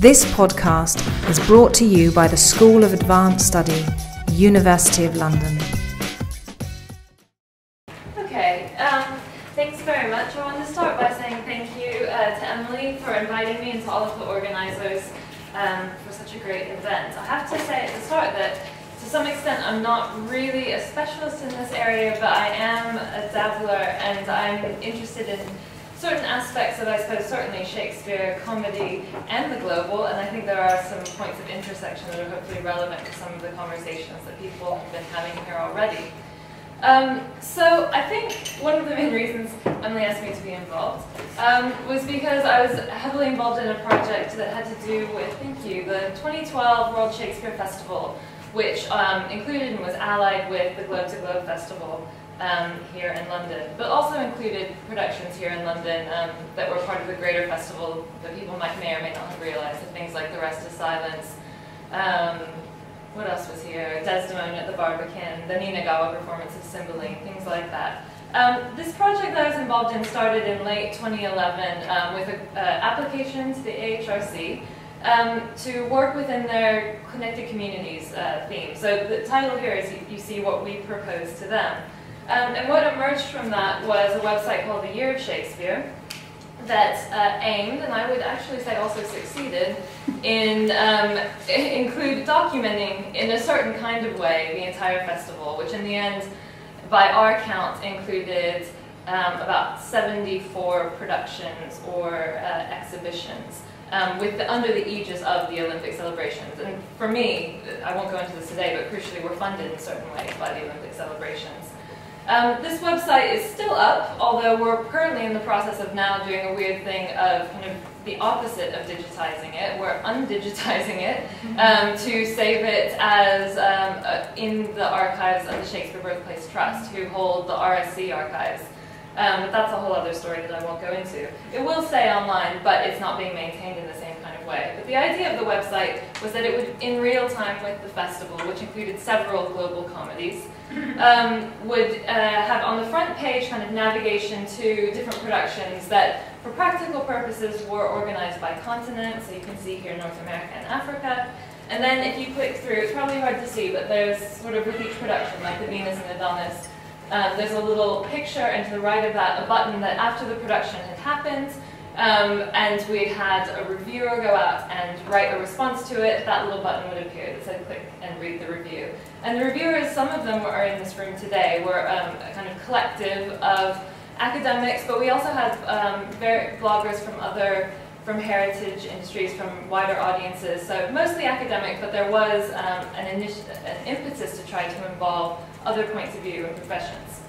This podcast is brought to you by the School of Advanced Study, University of London. Okay, um, thanks very much. I want to start by saying thank you uh, to Emily for inviting me and to all of the organisers um, for such a great event. I have to say at the start that to some extent I'm not really a specialist in this area, but I am a dabbler and I'm interested in certain aspects of, I suppose, certainly Shakespeare, comedy, and the global, and I think there are some points of intersection that are hopefully relevant to some of the conversations that people have been having here already. Um, so I think one of the main reasons Emily asked me to be involved um, was because I was heavily involved in a project that had to do with, thank you, the 2012 World Shakespeare Festival, which um, included and was allied with the Globe to Globe Festival um, here in London, but also included productions here in London um, that were part of the greater festival that people might may or may not have realized, so things like The Rest is Silence, um, what else was here? Desdemona at the Barbican, the Ninagawa performance of Cymbeline, things like that. Um, this project that I was involved in started in late 2011 um, with an uh, application to the AHRC um, to work within their connected communities uh, theme. So the title here is you, you see what we propose to them. Um, and what emerged from that was a website called The Year of Shakespeare that uh, aimed, and I would actually say also succeeded, in um, include documenting in a certain kind of way the entire festival, which in the end, by our count, included um, about 74 productions or uh, exhibitions. Um, with the, under the aegis of the Olympic celebrations. And for me, I won't go into this today, but crucially, we're funded in certain ways by the Olympic celebrations. Um, this website is still up, although we're currently in the process of now doing a weird thing of kind of the opposite of digitizing it. We're undigitizing it mm-hmm. um, to save it as um, uh, in the archives of the Shakespeare Birthplace Trust, who hold the RSC archives. Um, but that's a whole other story that I won't go into. It will stay online, but it's not being maintained in the same way. But the idea of the website was that it would, in real time with the festival, which included several global comedies, um, would uh, have on the front page kind of navigation to different productions that, for practical purposes, were organized by continent. So you can see here North America and Africa. And then if you click through, it's probably hard to see, but there's sort of with each production, like the Venus and Adonis, um, there's a little picture, and to the right of that, a button that after the production had happened, um, and we had a reviewer go out and write a response to it, that little button would appear that said click and read the review. And the reviewers, some of them are in this room today, were um, a kind of collective of academics, but we also had um, bloggers from other, from heritage industries, from wider audiences, so mostly academic, but there was um, an, an impetus to try to involve other points of view and professions.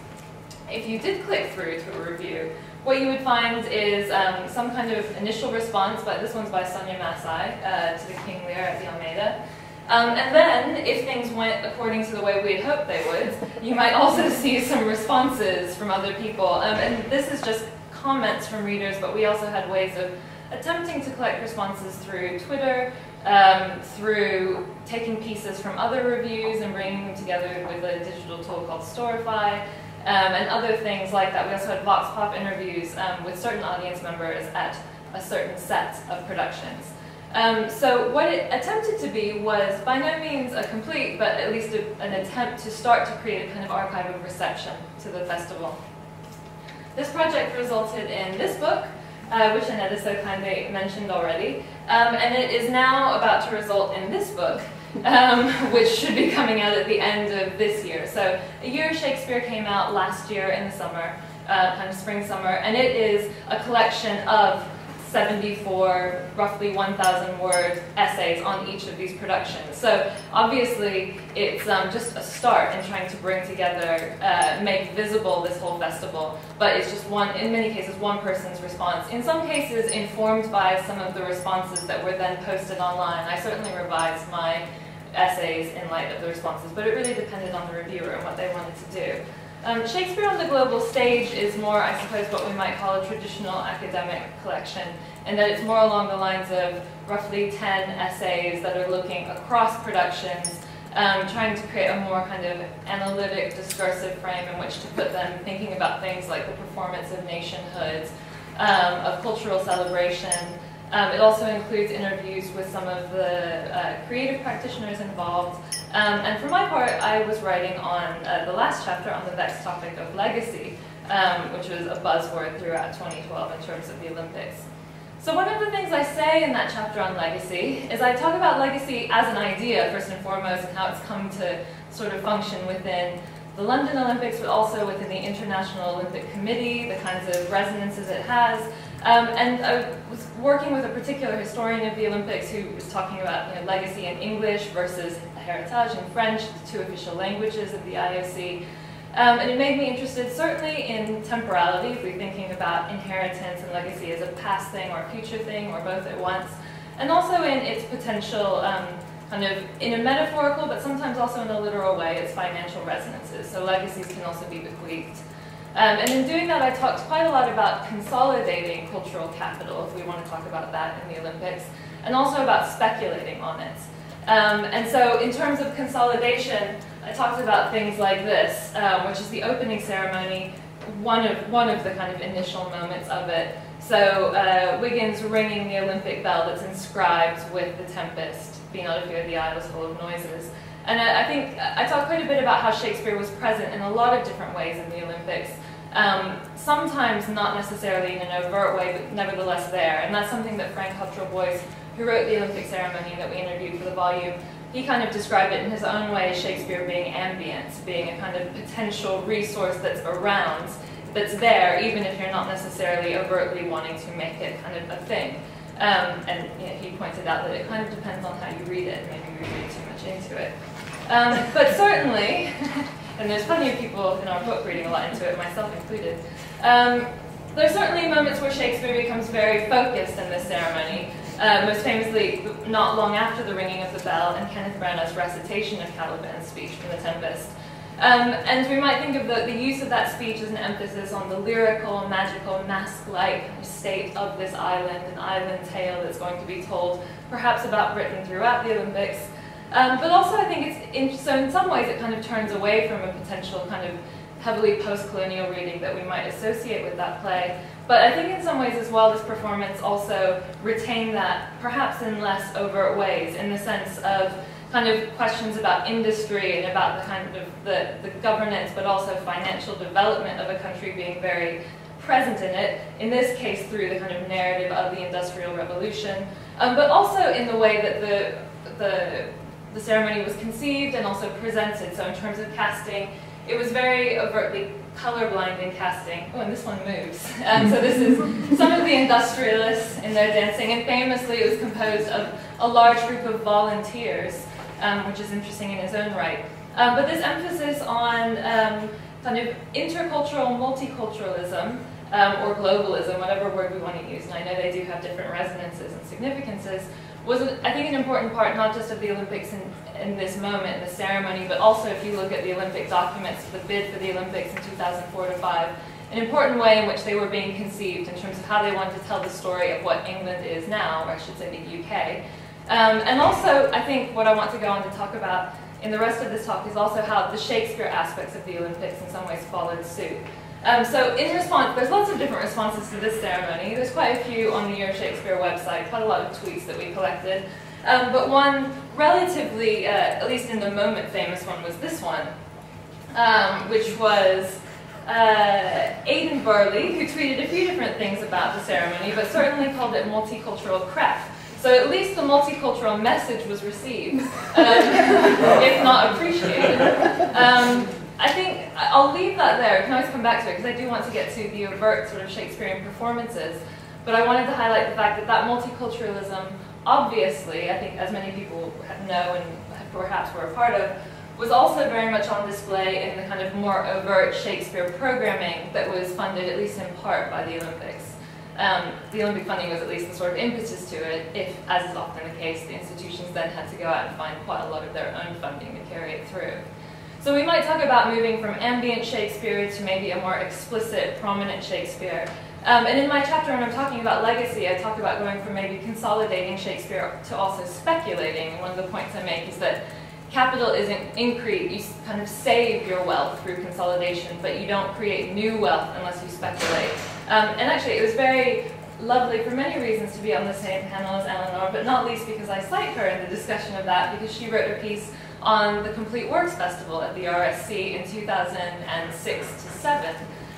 If you did click through to a review, what you would find is um, some kind of initial response, but this one's by Sonia Massai uh, to the King Lear at the Almeida. Um, and then, if things went according to the way we had hoped they would, you might also see some responses from other people. Um, and this is just comments from readers, but we also had ways of attempting to collect responses through Twitter, um, through taking pieces from other reviews and bringing them together with a digital tool called Storify, um, and other things like that. We also had Vox Pop interviews um, with certain audience members at a certain set of productions. Um, so what it attempted to be was by no means a complete, but at least a, an attempt to start to create a kind of archive of reception to the festival. This project resulted in this book, uh, which Annette so kindly mentioned already, um, and it is now about to result in this book, um, which should be coming out at the end of this year. So A Year of Shakespeare came out last year in the summer, uh, kind of spring, summer, and it is a collection of 74, roughly 1,000 word essays on each of these productions. So obviously it's um, just a start in trying to bring together, uh, make visible this whole festival, but it's just one, in many cases, one person's response. In some cases informed by some of the responses that were then posted online. I certainly revised my essays in light of the responses, but it really depended on the reviewer and what they wanted to do. Um, Shakespeare on the Global Stage is more, I suppose, what we might call a traditional academic collection, in that it's more along the lines of roughly 10 essays that are looking across productions, um, trying to create a more kind of analytic, discursive frame in which to put them, thinking about things like the performance of nationhood, um, of cultural celebration, Um, it also includes interviews with some of the uh, creative practitioners involved. Um, and for my part, I was writing on uh, the last chapter on the vexed topic of legacy, um, which was a buzzword throughout 2012 in terms of the Olympics. So one of the things I say in that chapter on legacy is I talk about legacy as an idea, first and foremost, and how it's come to sort of function within the London Olympics, but also within the International Olympic Committee, the kinds of resonances it has. Um, and I was working with a particular historian of the Olympics who was talking about you know, legacy in English versus heritage in French, the two official languages of the IOC. Um, and it made me interested certainly in temporality, if we're thinking about inheritance and legacy as a past thing or a future thing or both at once, and also in its potential um, kind of in a metaphorical but sometimes also in a literal way, its financial resonances. So legacies can also be bequeathed. Um, and in doing that, I talked quite a lot about consolidating cultural capital, if we want to talk about that in the Olympics, and also about speculating on it. Um, and so in terms of consolidation, I talked about things like this, um, which is the opening ceremony, one of, one of the kind of initial moments of it. So uh, Wiggins ringing the Olympic bell that's inscribed with the Tempest, be not afraid the eye was full of noises. And I, I think I talked quite a bit about how Shakespeare was present in a lot of different ways in the Olympics. Um, sometimes not necessarily in an overt way, but nevertheless there. And that's something that Frank Cottrell-Boyce, who wrote the Olympic ceremony that we interviewed for the volume, he kind of described it in his own way, as Shakespeare being ambient, being a kind of potential resource that's around, that's there, even if you're not necessarily overtly wanting to make it kind of a thing. Um, and you know, he pointed out that it kind of depends on how you read it. Maybe we read too much into it. Um, but certainly, and there's plenty of people in our book reading a lot into it, myself included, um, there's certainly moments where Shakespeare becomes very focused in this ceremony. Uh, most famously, not long after the ringing of the bell and Kenneth Branagh's recitation of Caliban's speech from The Tempest. Um, and we might think of the, the use of that speech as an emphasis on the lyrical, magical, mask-like state of this island, an island tale that's going to be told perhaps about Britain throughout the Olympics, um, but also I think it's, in, so in some ways it kind of turns away from a potential kind of heavily post-colonial reading that we might associate with that play. But I think in some ways as well this performance also retained that perhaps in less overt ways in the sense of kind of questions about industry and about the kind of the, the governance but also financial development of a country being very present in it, in this case through the kind of narrative of the Industrial Revolution, um, but also in the way that the, the the ceremony was conceived and also presented. So in terms of casting, it was very overtly colorblind in casting. Oh, and this one moves. Um, so this is some of the industrialists in their dancing, and famously it was composed of a large group of volunteers, um, which is interesting in its own right. Um, but this emphasis on um, kind of intercultural multiculturalism, um, or globalism, whatever word we want to use, and I know they do have different resonances and significances, was, I think, an important part not just of the Olympics in, in this moment, the ceremony, but also if you look at the Olympic documents, the bid for the Olympics in 2004 to 5, an important way in which they were being conceived in terms of how they wanted to tell the story of what England is now, or I should say the UK. Um, and also, I think what I want to go on to talk about in the rest of this talk is also how the Shakespeare aspects of the Olympics in some ways followed suit. Um, so in response, there's lots of different responses to this ceremony. There's quite a few on the Year of Shakespeare website, quite a lot of tweets that we collected. Um, but one relatively, uh, at least in the moment, famous one was this one, um, which was uh, Aidan Burley, who tweeted a few different things about the ceremony, but certainly called it multicultural crap. So at least the multicultural message was received, um, if not appreciated. Um, I think I'll leave that there. I can always come back to it because I do want to get to the overt sort of Shakespearean performances. But I wanted to highlight the fact that that multiculturalism, obviously, I think as many people know and perhaps were a part of, was also very much on display in the kind of more overt Shakespeare programming that was funded, at least in part, by the Olympics. Um, the Olympic funding was at least the sort of impetus to it, if, as is often the case, the institutions then had to go out and find quite a lot of their own funding to carry it through. So we might talk about moving from ambient Shakespeare to maybe a more explicit, prominent Shakespeare. Um, and in my chapter when I'm talking about legacy, I talk about going from maybe consolidating Shakespeare to also speculating. One of the points I make is that capital isn't increase, you kind of save your wealth through consolidation, but you don't create new wealth unless you speculate. Um, and actually, it was very lovely for many reasons to be on the same panel as Eleanor, but not least because I cite her in the discussion of that because she wrote a piece on the Complete Works Festival at the RSC in 2006 to 7,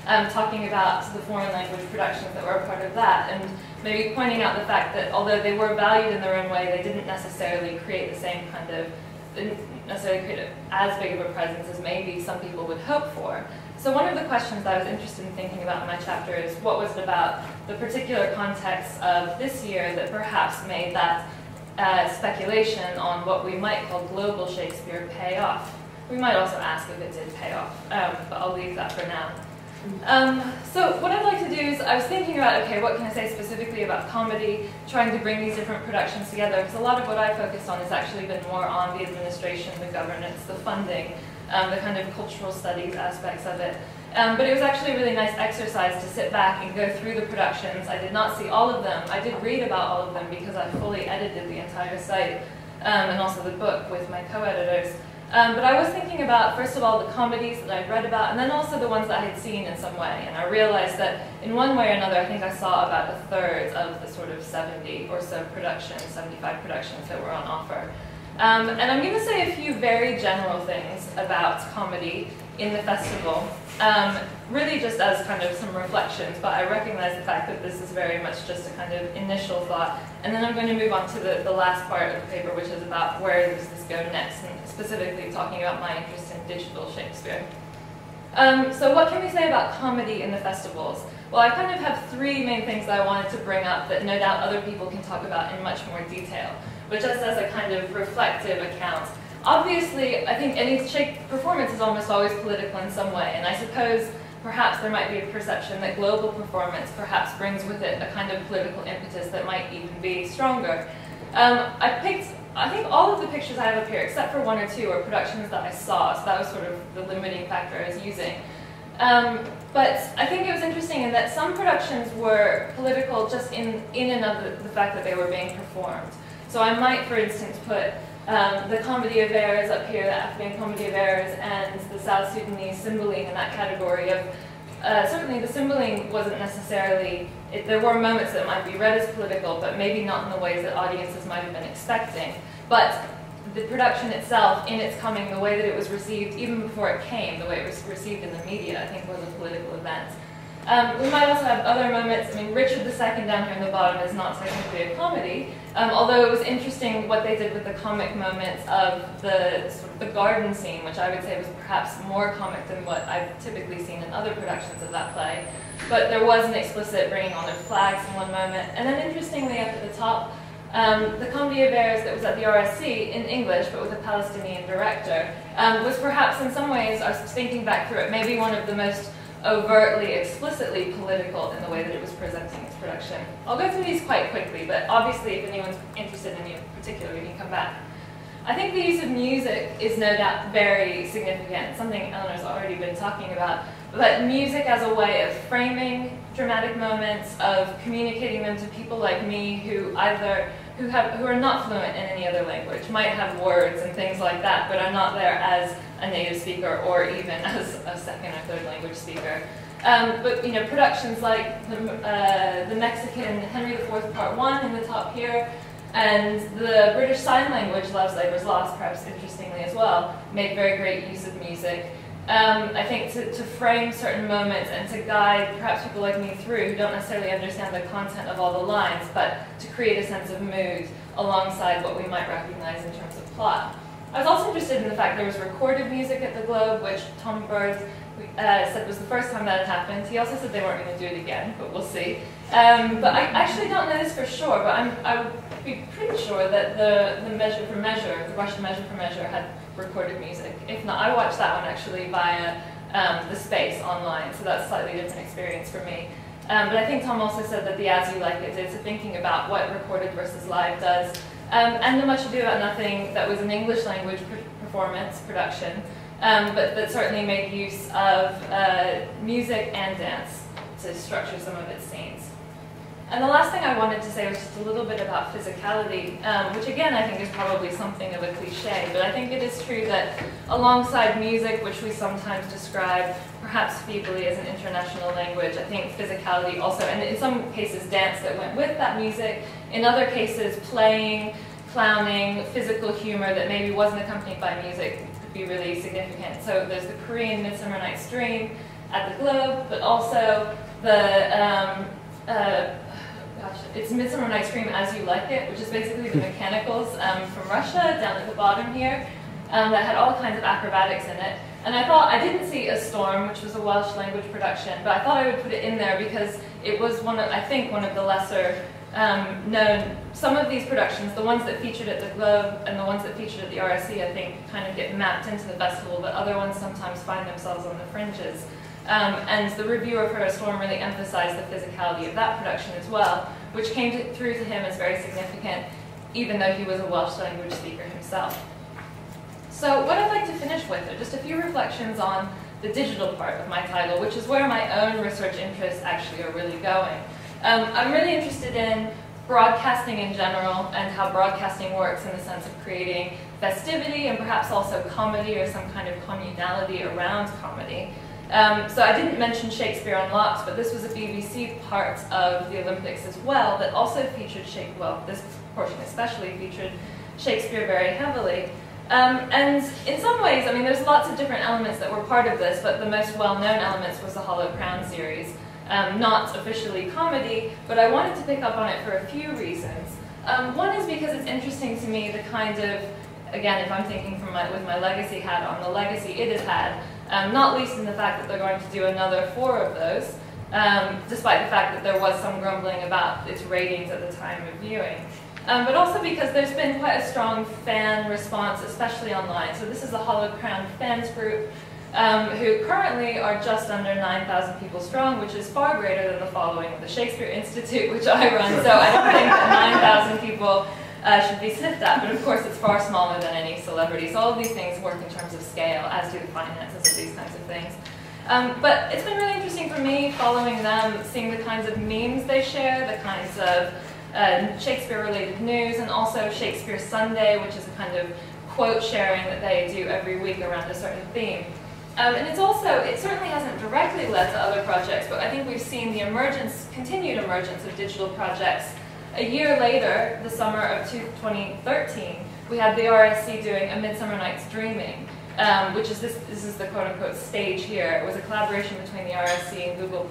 um, talking about the foreign language productions that were a part of that, and maybe pointing out the fact that although they were valued in their own way, they didn't necessarily create the same kind of, didn't necessarily create as big of a presence as maybe some people would hope for. So one of the questions I was interested in thinking about in my chapter is what was it about the particular context of this year that perhaps made that uh, speculation on what we might call global Shakespeare pay off. We might also ask if it did pay off, um, but I'll leave that for now. Um, so what I'd like to do is, I was thinking about, okay, what can I say specifically about comedy, trying to bring these different productions together, because a lot of what I focused on has actually been more on the administration, the governance, the funding, um, the kind of cultural studies aspects of it. Um, but it was actually a really nice exercise to sit back and go through the productions. I did not see all of them. I did read about all of them because I fully edited the entire site um, and also the book with my co-editors. Um, but I was thinking about, first of all, the comedies that I'd read about, and then also the ones that I had seen in some way. And I realized that in one way or another, I think I saw about a third of the sort of 70 or so productions, 75 productions that were on offer. Um, and I'm going to say a few very general things about comedy in the festival, um, really just as kind of some reflections, but I recognize the fact that this is very much just a kind of initial thought. And then I'm going to move on to the, the last part of the paper, which is about where does this go next, and specifically talking about my interest in digital Shakespeare. Um, so what can we say about comedy in the festivals? Well, I kind of have three main things that I wanted to bring up that no doubt other people can talk about in much more detail but just as a kind of reflective account. Obviously, I think any performance is almost always political in some way, and I suppose perhaps there might be a perception that global performance perhaps brings with it a kind of political impetus that might even be stronger. Um, I picked, I think all of the pictures I have up here, except for one or two, are productions that I saw, so that was sort of the limiting factor I was using. Um, but I think it was interesting in that some productions were political just in, in and of the, the fact that they were being performed. So I might, for instance, put um, the Comedy of Errors up here, the Afghan Comedy of Errors, and the South Sudanese Cymbeline in that category of uh, certainly the Cymbeline wasn't necessarily, it, there were moments that might be read as political, but maybe not in the ways that audiences might have been expecting. But the production itself, in its coming, the way that it was received, even before it came, the way it was received in the media, I think was a political event. Um, we might also have other moments. I mean, Richard II down here in the bottom is not technically a comedy, um, although it was interesting what they did with the comic moments of the sort of the garden scene, which I would say was perhaps more comic than what I've typically seen in other productions of that play. But there was an explicit bringing on of flags in one moment. And then interestingly, up at the top, um, the Comedy of Errors that was at the RSC in English, but with a Palestinian director, um, was perhaps in some ways, I was thinking back through it, maybe one of the most overtly, explicitly political in the way that it was presenting its production. I'll go through these quite quickly, but obviously if anyone's interested in any particular, we can come back. I think the use of music is no doubt very significant, something Eleanor's already been talking about, but music as a way of framing dramatic moments, of communicating them to people like me who either who have who are not fluent in any other language, might have words and things like that, but are not there as a native speaker or even as a second or third language speaker. Um, but you know, productions like the, uh, the Mexican Henry IV Part One in the top here, and the British Sign Language Love's Labour's Lost, perhaps interestingly as well, make very great use of music. Um, I think to, to frame certain moments and to guide perhaps people like me through who don't necessarily understand the content of all the lines, but to create a sense of mood alongside what we might recognize in terms of plot. I was also interested in the fact there was recorded music at the Globe, which Tom Bird uh, said was the first time that had happened. He also said they weren't going to do it again, but we'll see. Um, but I actually don't know this for sure, but I'm, I would be pretty sure that the, the Measure for Measure, the Russian Measure for Measure, had recorded music. If not, I watched that one actually via um, the space online, so that's a slightly different experience for me. Um, but I think Tom also said that the As You Like It did, so thinking about what recorded versus live does. Um, and the Much Ado About Nothing that was an English language performance production, um, but that certainly made use of uh, music and dance to structure some of its scenes. And the last thing I wanted to say was just a little bit about physicality, um, which again I think is probably something of a cliche, but I think it is true that alongside music, which we sometimes describe perhaps feebly as an international language, I think physicality also, and in some cases dance that went with that music, in other cases playing, clowning, physical humor that maybe wasn't accompanied by music could be really significant. So there's the Korean Midsummer Night's Dream at the Globe, but also the um, uh, gosh, it's Midsummer Night's Dream as You Like It, which is basically the mechanicals um, from Russia down at the bottom here um, that had all kinds of acrobatics in it. And I thought, I didn't see A Storm, which was a Welsh language production, but I thought I would put it in there because it was one of, I think, one of the lesser um, known. Some of these productions, the ones that featured at the Globe and the ones that featured at the RSC, I think, kind of get mapped into the festival, but other ones sometimes find themselves on the fringes. Um, and the reviewer for A Storm really emphasized the physicality of that production as well, which came to, through to him as very significant, even though he was a Welsh language speaker himself. So what I'd like to finish with are just a few reflections on the digital part of my title, which is where my own research interests actually are really going. Um, I'm really interested in broadcasting in general and how broadcasting works in the sense of creating festivity and perhaps also comedy or some kind of communality around comedy. Um, so I didn't mention Shakespeare Unlocked, but this was a BBC part of the Olympics as well that also featured Shakespeare, well, this portion especially featured Shakespeare very heavily. Um, and in some ways, I mean, there's lots of different elements that were part of this, but the most well-known elements was the Hollow Crown series. Um, not officially comedy, but I wanted to pick up on it for a few reasons. Um, one is because it's interesting to me the kind of, again, if I'm thinking from my, with my legacy hat on, the legacy it has had, um, not least in the fact that they're going to do another four of those, um, despite the fact that there was some grumbling about its ratings at the time of viewing. Um, but also because there's been quite a strong fan response, especially online. So this is the Hollow Crown fans group, um, who currently are just under 9,000 people strong, which is far greater than the following of the Shakespeare Institute, which I run. So I don't think that 9,000 people uh, should be sniffed at, but of course it's far smaller than any celebrities. All of these things work in terms of scale, as do the finances of these kinds of things. Um, but it's been really interesting for me following them, seeing the kinds of memes they share, the kinds of uh, Shakespeare-related news, and also Shakespeare Sunday, which is a kind of quote sharing that they do every week around a certain theme. Um, and it's also, it certainly hasn't directly led to other projects, but I think we've seen the emergence, continued emergence of digital projects a year later, the summer of 2013, we had the RSC doing A Midsummer Night's Dreaming, um, which is this, this is the quote-unquote stage here. It was a collaboration between the RSC and Google+.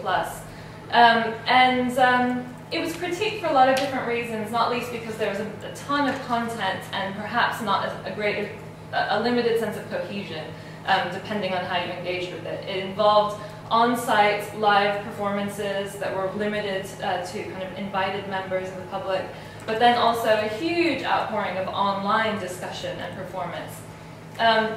Um, and um, it was critiqued for a lot of different reasons, not least because there was a, a ton of content and perhaps not a, a great, a, a, limited sense of cohesion, um, depending on how you engage with it. It involved on-site live performances that were limited uh, to kind of invited members of the public, but then also a huge outpouring of online discussion and performance. Um,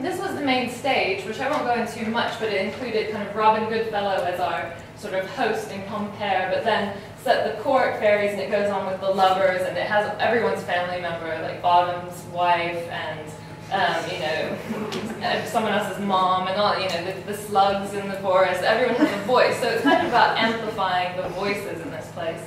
this was the main stage, which I won't go into much, but it included kind of Robin Goodfellow as our sort of host and compere, but then set the court fairies and it goes on with the lovers and it has everyone's family member, like Bottom's wife and um, you know, someone else's mom and all, you know, the, the, slugs in the forest, everyone has a voice. So it's kind of about amplifying the voices in this place.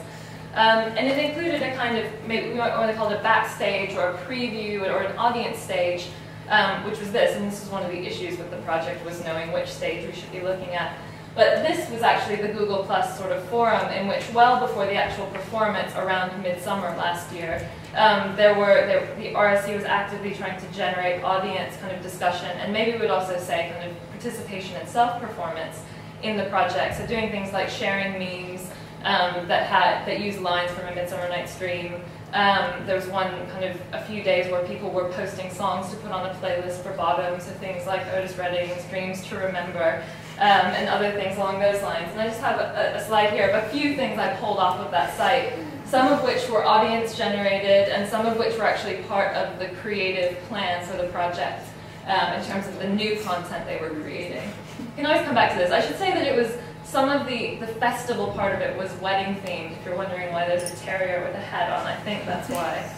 Um, and it included a kind of, maybe we might want to call it a backstage or a preview or an audience stage, um, which was this, and this is one of the issues with the project was knowing which stage we should be looking at. But this was actually the Google Plus sort of forum in which, well before the actual performance around midsummer last year, um, there were there, the RSC was actively trying to generate audience kind of discussion, and maybe we would also say kind of participation and self-performance in the project. So doing things like sharing memes um, that had that use lines from A Midsummer Night's Dream. Um, there was one kind of a few days where people were posting songs to put on a playlist for bottoms, so things like Otis Redding's Dreams to Remember um, and other things along those lines. And I just have a, a, slide here of a few things I pulled off of that site, some of which were audience generated and some of which were actually part of the creative plan for the project um, in terms of the new content they were creating. You can always come back to this. I should say that it was some of the, the festival part of it was wedding themed, if you're wondering why there's a terrier with a hat on, I think that's why.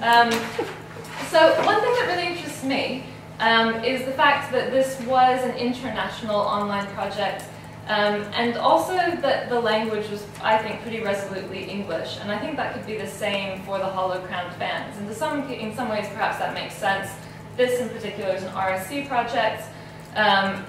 Um, so one thing that really interests me um, is the fact that this was an international online project Um, and also that the language was, I think, pretty resolutely English. And I think that could be the same for the Hollow Crown fans. And to some, in some ways, perhaps that makes sense. This in particular is an RSC project. Um,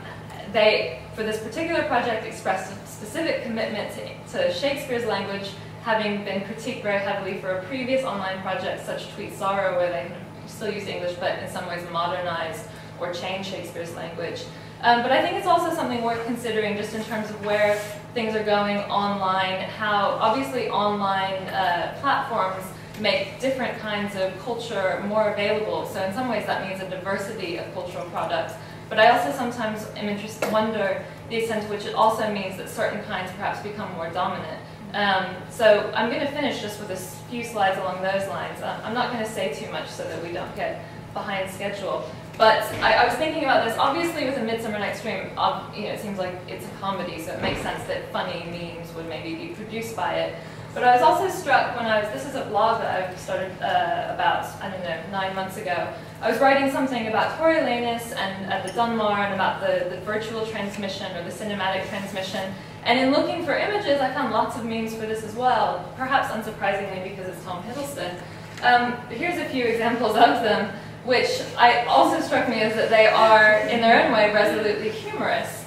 they, for this particular project, expressed a specific commitment to, to Shakespeare's language, having been critiqued very heavily for a previous online project, such Tweet Sorrow, where they still use English, but in some ways modernized or changed Shakespeare's language. Um, but I think it's also something worth considering just in terms of where things are going online, how obviously online uh, platforms make different kinds of culture more available. So in some ways that means a diversity of cultural products. But I also sometimes am interested, wonder the extent to which it also means that certain kinds perhaps become more dominant. Um, so I'm going to finish just with a few slides along those lines. Um, I'm not going to say too much so that we don't get behind schedule. But I, I, was thinking about this. Obviously, with A Midsummer Night's Dream, you know, it seems like it's a comedy, so it makes sense that funny memes would maybe be produced by it. But I was also struck when I was, this is a blog that I started uh, about, I don't know, nine months ago. I was writing something about Coriolanus and at the Donmar and about the, the virtual transmission or the cinematic transmission. And in looking for images, I found lots of memes for this as well, perhaps unsurprisingly because it's Tom Hiddleston. Um, here's a few examples of them which I also struck me as that they are, in their own way, resolutely humorous.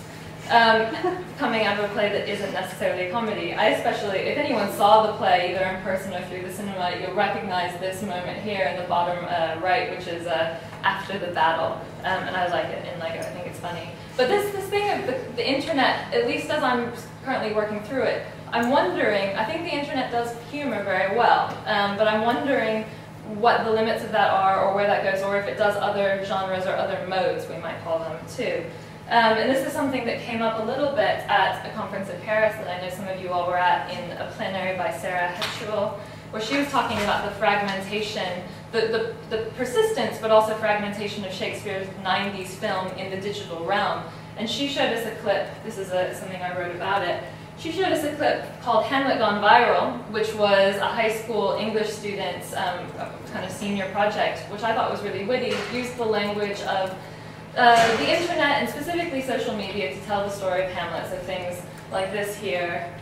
Um, coming out of a play that isn't necessarily a comedy. I especially, if anyone saw the play either in person or through the cinema, you'll recognize this moment here in the bottom uh, right, which is uh, after the battle, um, and I like it in Lego. I think it's funny. But this this thing of the, the internet, at least as I'm currently working through it, I'm wondering. I think the internet does humor very well, um, but I'm wondering what the limits of that are or where that goes or if it does other genres or other modes, we might call them too. Um, and this is something that came up a little bit at a conference in Paris that I know some of you all were at in a plenary by Sarah Hatchuel, where she was talking about the fragmentation, the, the, the persistence but also fragmentation of Shakespeare's 90s film in the digital realm. And she showed us a clip, this is a, something I wrote about it, she showed us a clip called Hamlet Gone Viral, which was a high school English student's um, kind of senior project, which I thought was really witty. Used the language of uh, the internet and specifically social media to tell the story of Hamlet. So things like this here,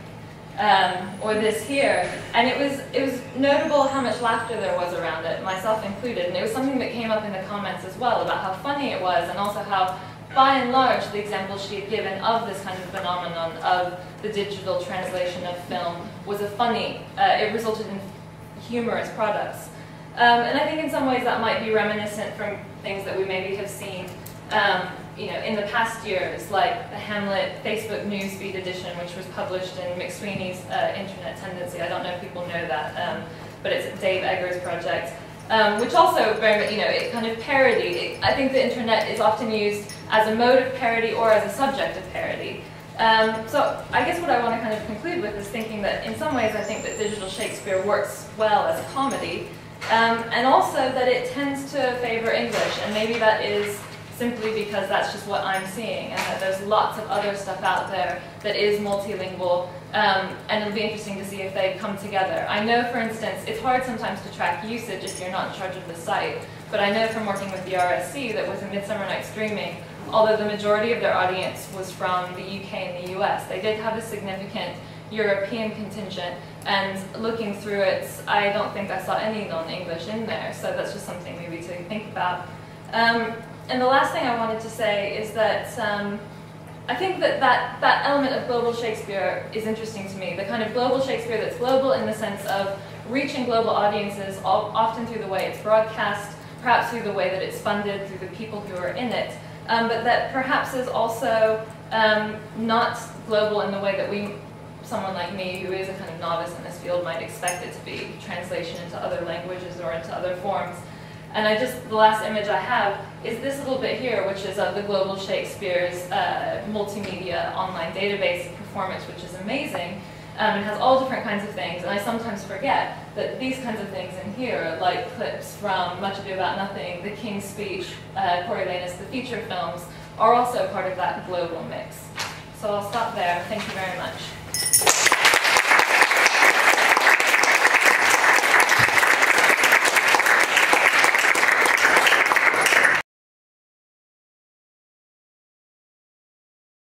um, or this here. And it was, it was notable how much laughter there was around it, myself included. And it was something that came up in the comments as well about how funny it was and also how by and large, the example she had given of this kind of phenomenon of the digital translation of film was a funny, uh, it resulted in humorous products. Um, and I think in some ways that might be reminiscent from things that we maybe have seen um, you know, in the past years, like the Hamlet Facebook Newsfeed edition, which was published in McSweeney's uh, Internet Tendency. I don't know if people know that, um, but it's Dave Eggers' project um, which also very much, you know, it kind of parody. It, I think the internet is often used as a mode of parody or as a subject of parody. Um, so I guess what I want to kind of conclude with is thinking that in some ways I think that digital Shakespeare works well as a comedy, um, and also that it tends to favor English, and maybe that is simply because that's just what I'm seeing, and that there's lots of other stuff out there that is multilingual, um, and it'll be interesting to see if they come together. I know, for instance, it's hard sometimes to track usage if you're not in charge of the site, but I know from working with the RSC that with A Midsummer Night's Dreaming, although the majority of their audience was from the UK and the US, they did have a significant European contingent, and looking through it, I don't think I saw any non-English in there, so that's just something maybe to think about. Um, and the last thing I wanted to say is that um, I think that, that that element of global Shakespeare is interesting to me. The kind of global Shakespeare that's global in the sense of reaching global audiences, all, often through the way it's broadcast, perhaps through the way that it's funded, through the people who are in it, um, but that perhaps is also um, not global in the way that we, someone like me who is a kind of novice in this field, might expect it to be, translation into other languages or into other forms. And I just, the last image I have is this little bit here, which is of the Global Shakespeare's uh, multimedia online database performance, which is amazing. Um, it has all different kinds of things, and I sometimes forget that these kinds of things in here, like clips from Much Ado About Nothing, The King's Speech, uh, Coriolanus, the feature films, are also part of that global mix. So I'll stop there. Thank you very much.